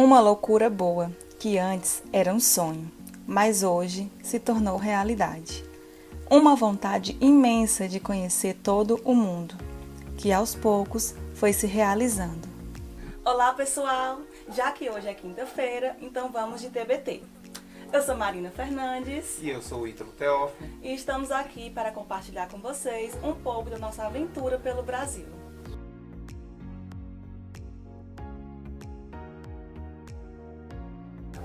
Uma loucura boa, que antes era um sonho, mas hoje se tornou realidade. Uma vontade imensa de conhecer todo o mundo, que aos poucos foi se realizando. Olá pessoal! Já que hoje é quinta-feira, então vamos de TBT. Eu sou Marina Fernandes. E eu sou o Ítalo Teófilo. E estamos aqui para compartilhar com vocês um pouco da nossa aventura pelo Brasil.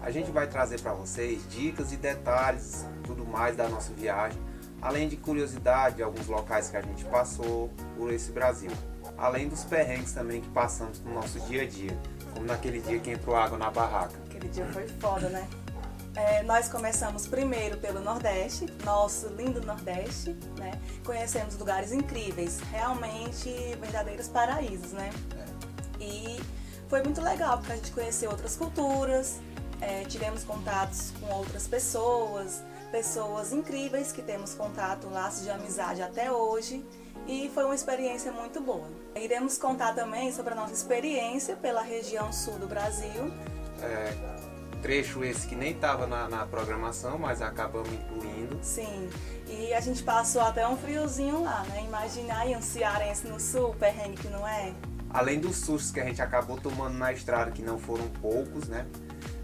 A gente vai trazer para vocês dicas e detalhes, tudo mais da nossa viagem, além de curiosidade de alguns locais que a gente passou por esse Brasil. Além dos perrengues também que passamos no nosso dia a dia, como naquele dia que entrou água na barraca. Aquele dia foi foda, né? É, nós começamos primeiro pelo Nordeste, nosso lindo Nordeste, né? Conhecemos lugares incríveis, realmente verdadeiros paraísos, né? É. E foi muito legal porque a gente conheceu outras culturas, é, tivemos contatos com outras pessoas, pessoas incríveis que temos contato, laços de amizade até hoje e foi uma experiência muito boa. Iremos contar também sobre a nossa experiência pela região sul do Brasil. É, trecho esse que nem estava na, na, programação, mas acabamos incluindo. Sim, e a gente passou até um friozinho lá, né? Imaginar aí um cearense no sul, perrengue que não é? Além dos sustos que a gente acabou tomando na estrada, que não foram poucos, né?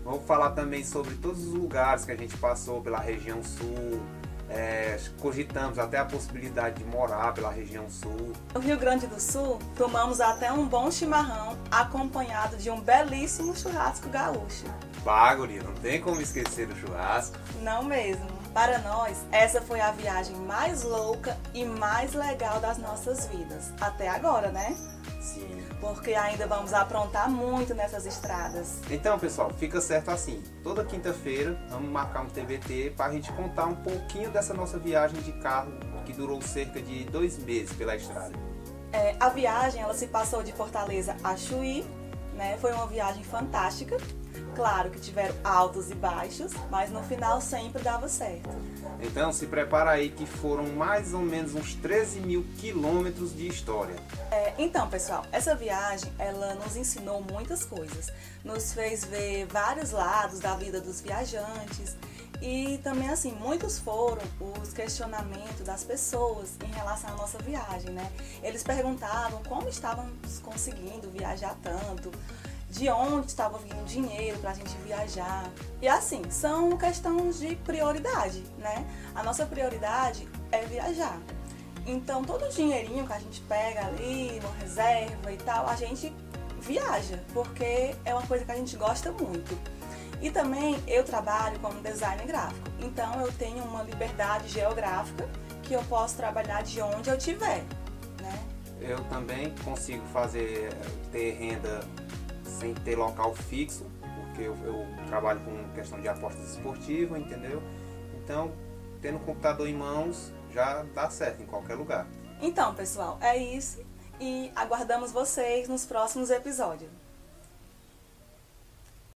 Vamos falar também sobre todos os lugares que a gente passou pela região sul. É, cogitamos até a possibilidade de morar pela região sul. No Rio Grande do Sul, tomamos até um bom chimarrão acompanhado de um belíssimo churrasco gaúcho. Bagulho, não tem como esquecer do churrasco. Não mesmo. Para nós, essa foi a viagem mais louca e mais legal das nossas vidas. Até agora, né? Sim. Porque ainda vamos aprontar muito nessas estradas. Então, pessoal, fica certo assim. Toda quinta-feira vamos marcar um TBT para a gente contar um pouquinho dessa nossa viagem de carro que durou cerca de dois meses pela estrada. É, a viagem ela se passou de Fortaleza a Chuí, né? Foi uma viagem fantástica. Claro que tiveram altos e baixos, mas no final sempre dava certo. Então se prepara aí que foram mais ou menos uns 13 mil quilômetros de história. É, então pessoal, essa viagem ela nos ensinou muitas coisas. Nos fez ver vários lados da vida dos viajantes. E também, assim, muitos foram os questionamentos das pessoas em relação à nossa viagem, né? Eles perguntavam como estávamos conseguindo viajar tanto, de onde estava vindo dinheiro para a gente viajar. E assim, são questões de prioridade, né? A nossa prioridade é viajar. Então, todo o dinheirinho que a gente pega ali, uma reserva e tal, a gente viaja, porque é uma coisa que a gente gosta muito. E também eu trabalho como designer gráfico, então eu tenho uma liberdade geográfica que eu posso trabalhar de onde eu estiver, né? Eu também consigo fazer, ter renda sem ter local fixo, porque eu, eu trabalho com questão de apostas esportivas, entendeu? Então, tendo o computador em mãos, já dá certo em qualquer lugar. Então, pessoal, é isso e aguardamos vocês nos próximos episódios.